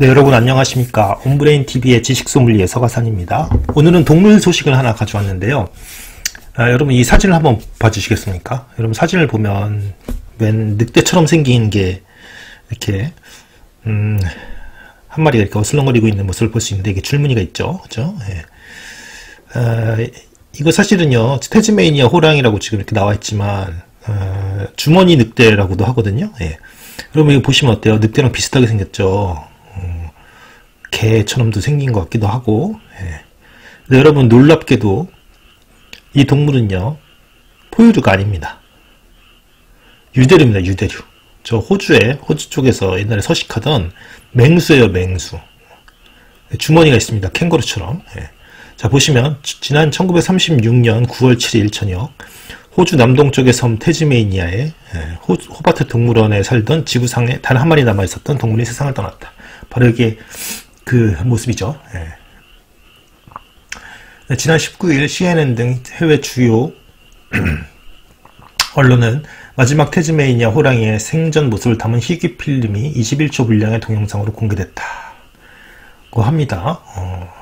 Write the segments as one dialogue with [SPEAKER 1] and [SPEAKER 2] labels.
[SPEAKER 1] 네, 여러분 안녕하십니까. 온브레인 TV의 지식소믈리에 서가산입니다. 오늘은 동물 소식을 하나 가져왔는데요. 아, 여러분 이 사진을 한번 봐주시겠습니까? 여러분 사진을 보면 웬 늑대처럼 생긴 게 이렇게 음, 한 마리가 이렇게 어슬렁거리고 있는 모습을 볼 수 있는데 이게 줄무늬가 있죠, 그죠? 예. 아, 이거 사실은요 태즈메이니아 호랑이라고 지금 이렇게 나와 있지만 어, 주머니 늑대라고도 하거든요. 예. 여러분 이거 보시면 어때요? 늑대랑 비슷하게 생겼죠. 개처럼도 생긴 것 같기도 하고 예. 근데 여러분 놀랍게도 이 동물은요 포유류가 아닙니다 유대류입니다 유대류 저 호주에 호주 쪽에서 옛날에 서식하던 맹수예요 맹수 주머니가 있습니다 캥거루처럼 예. 자 보시면 지난 1936년 9월 7일 저녁 호주 남동쪽의 섬 테즈메이니아의 예, 호, 호바트 동물원에 살던 지구상에 단 한 마리 남아있었던 동물이 세상을 떠났다. 바로 이게 그 모습이죠. 예. 네, 지난 19일 CNN 등 해외 주요 언론은 마지막 테즈메이니아 호랑이의 생전 모습을 담은 희귀 필름이 21초 분량의 동영상으로 공개됐다고 합니다. 어,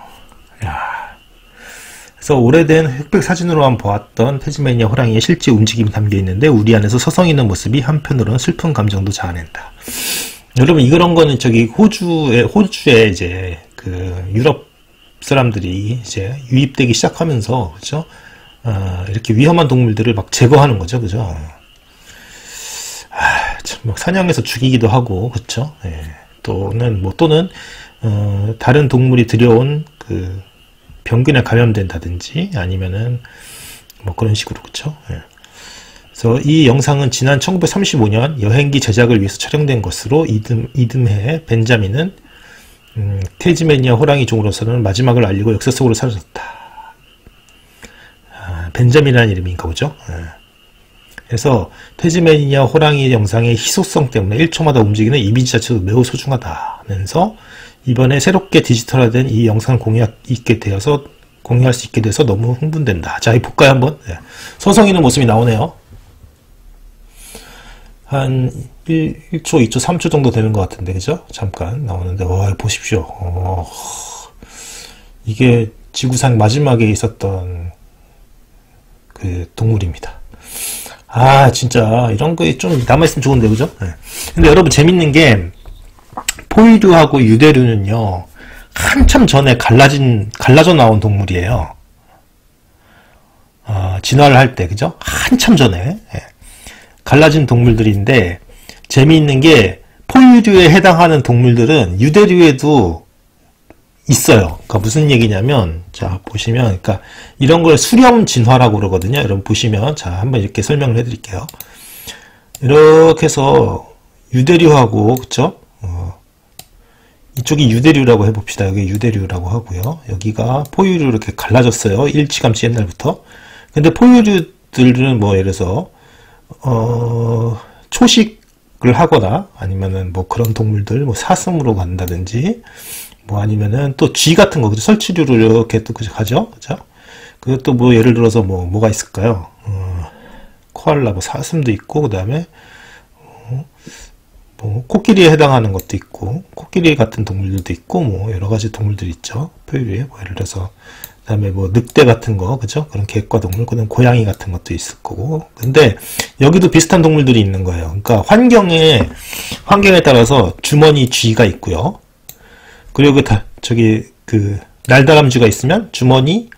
[SPEAKER 1] 그래서 오래된 흑백 사진으로만 보았던 테즈메이니아 호랑이의 실제 움직임이 담겨 있는데 우리 안에서 서성 있는 모습이 한편으로는 슬픈 감정도 자아낸다. 여러분 이런 거는 저기 호주에 호주에 이제 그 유럽 사람들이 이제 유입되기 시작하면서 그죠? 어, 이렇게 위험한 동물들을 막 제거하는 거죠, 그죠? 아, 참막 사냥해서 죽이기도 하고 그렇죠? 예. 또는 뭐 또는 어, 다른 동물이 들여온 그 병균에 감염된다든지 아니면은 뭐 그런 식으로 그렇죠? 예. 그래서 이 영상은 지난 1935년 여행기 제작을 위해서 촬영된 것으로 이듬, 이듬해 벤자민은 음, 테즈메니아 호랑이 종으로서는 마지막을 알리고 역사 속으로 사라졌다. 아, 벤자민이라는 이름인가 보죠. 예. 그래서 테즈메니아 호랑이 영상의 희소성 때문에 1초마다 움직이는 이미지 자체도 매우 소중하다면서 이번에 새롭게 디지털화된 이 영상을 공유하게 되어서 공유할 수 있게 돼서 너무 흥분된다. 자, 이 볼까요 한번? 네. 서성 있는 모습이 나오네요. 한 1, 1초, 2초, 3초 정도 되는 것 같은데, 그죠? 잠깐 나오는데, 와, 보십시오. 어, 이게 지구상 마지막에 있었던 그 동물입니다. 아, 진짜, 이런 거에 좀 남아있으면 좋은데, 그죠? 네. 근데 여러분, 재밌는 게, 포유류하고 유대류는요, 한참 전에 갈라진, 갈라져 나온 동물이에요. 어, 진화를 할 때, 그죠? 한참 전에. 예. 갈라진 동물들인데 재미있는 게 포유류에 해당하는 동물들은 유대류에도 있어요. 그러니까 무슨 얘기냐면 자 보시면 그러니까 이런 걸 수렴 진화라고 그러거든요. 여러분 보시면 자 한번 이렇게 설명을 해드릴게요. 이렇게 해서 유대류하고 그쵸? 어, 이쪽이 유대류라고 해봅시다. 여기 유대류라고 하고요. 여기가 포유류 이렇게 갈라졌어요. 일치감치 옛날부터. 근데 포유류들은 뭐 예를 들어서 어, 초식을 하거나 아니면은 뭐 그런 동물들 뭐 사슴으로 간다든지 뭐 아니면은 또 쥐 같은 거 그죠? 설치류를 이렇게 또 가죠? 그죠? 그것도 뭐 예를 들어서 뭐 뭐가 있을까요? 어, 코알라 뭐 사슴도 있고 그 다음에 어, 뭐 코끼리에 해당하는 것도 있고 코끼리 같은 동물들도 있고 뭐 여러 가지 동물들 있죠. 포유류에. 뭐 예를 들어서 그다음에 뭐 늑대 같은 거 그죠? 그런 객과 동물 그다음 고양이 같은 것도 있을 거고. 근데 여기도 비슷한 동물들이 있는 거예요. 그러니까 환경에 환경에 따라서 주머니 쥐가 있고요. 그리고 그 다, 저기 그 날다람쥐가 있으면 주머니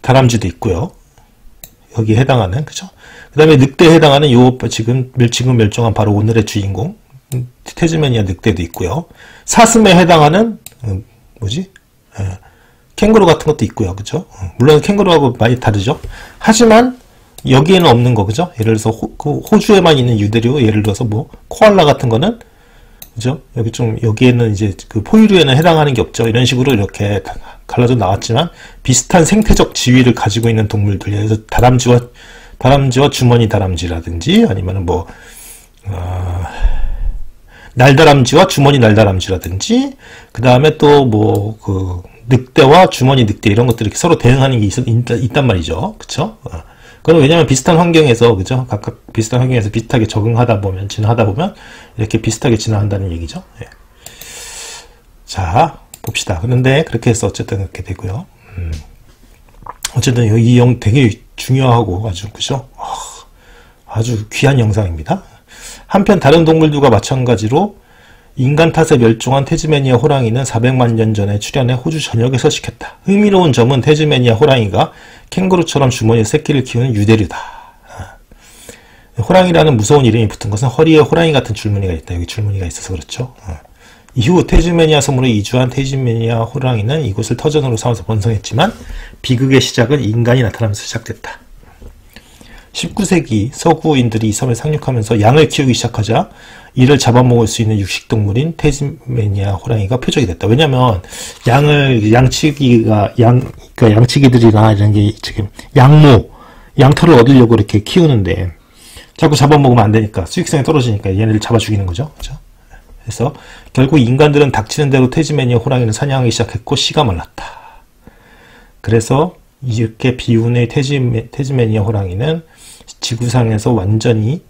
[SPEAKER 1] 다람쥐도 있고요. 여기에 해당하는 그죠? 그 다음에 늑대에 해당하는 요 지금 지금 멸종한 바로 오늘의 주인공 테즈메니아 늑대도 있고요. 사슴에 해당하는 음, 뭐지? 예. 캥거루 같은 것도 있고요. 그죠? 물론 캥거루하고 많이 다르죠. 하지만 여기에는 없는 거 그죠? 예를 들어서 호, 그 호주에만 있는 유대류 예를 들어서 뭐 코알라 같은 거는 그죠? 여기 좀 여기에는 이제 그 포유류에는 해당하는 게 없죠. 이런 식으로 이렇게 갈라져 나왔지만 비슷한 생태적 지위를 가지고 있는 동물들 들어서 다람쥐와 다람쥐와 주머니 다람쥐라든지 아니면은 뭐 어, 날다람쥐와 주머니 날다람쥐라든지 그 다음에 또 뭐그 늑대와 주머니 늑대 이런 것들이 서로 대응하는 게 있, 있, 단 말이죠. 그쵸? 어. 그건 왜냐면 비슷한 환경에서, 그죠? 각각 비슷한 환경에서 비슷하게 적응하다 보면, 진화하다 보면, 이렇게 비슷하게 진화한다는 얘기죠. 예. 자, 봅시다. 그런데 그렇게 해서 어쨌든 그렇게 되고요. 음. 어쨌든 이 영 되게 중요하고 아주 그죠? 아, 아주 귀한 영상입니다. 한편 다른 동물들과 마찬가지로 인간 탓에 멸종한 테즈메니아 호랑이는 400만 년 전에 출현해 호주 전역에 서식했다. 흥미로운 점은 테즈메니아 호랑이가 캥거루처럼 주머니에 새끼를 키우는 유대류다. 아. 호랑이라는 무서운 이름이 붙은 것은 허리에 호랑이 같은 줄무늬가 있다. 여기 줄무늬가 있어서 그렇죠. 아. 이후 테즈메니아 섬으로 이주한 테즈메니아 호랑이는 이곳을 터전으로 삼아서 번성했지만 비극의 시작은 인간이 나타나면서 시작됐다. 19세기 서구인들이 이 섬에 상륙하면서 양을 키우기 시작하자 이를 잡아먹을 수 있는 육식동물인 테즈메니아 호랑이가 표적이 됐다. 왜냐면 양을 양치기가 양 그러니까 양치기들이나 이런 게 지금 양모 양털을 얻으려고 이렇게 키우는데 자꾸 잡아먹으면 안 되니까 수익성이 떨어지니까 얘네를 잡아 죽이는 거죠. 그렇죠? 그래서 결국 인간들은 닥치는 대로 테즈메니아 호랑이를 사냥하기 시작했고 씨가 말랐다. 그래서 이렇게 비운의 테즈메, 테즈메니아 호랑이는 지구상에서 완전히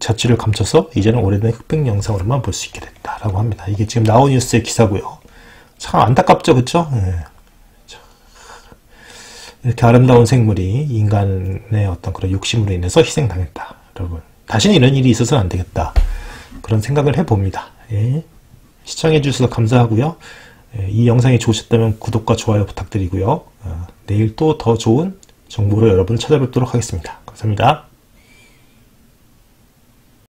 [SPEAKER 1] 자취를 감춰서 이제는 오래된 흑백 영상으로만 볼 수 있게 됐다라고 합니다. 이게 지금 나우뉴스의 기사고요. 참 안타깝죠, 그렇죠? 네. 이렇게 아름다운 생물이 인간의 어떤 그런 욕심으로 인해서 희생당했다. 여러분, 다시는 이런 일이 있어서는 안 되겠다. 그런 생각을 해봅니다. 예. 시청해주셔서 감사하고요. 예, 이 영상이 좋으셨다면 구독과 좋아요 부탁드리고요. 어, 내일 또 더 좋은 정보로 여러분을 찾아뵙도록 하겠습니다. 감사합니다.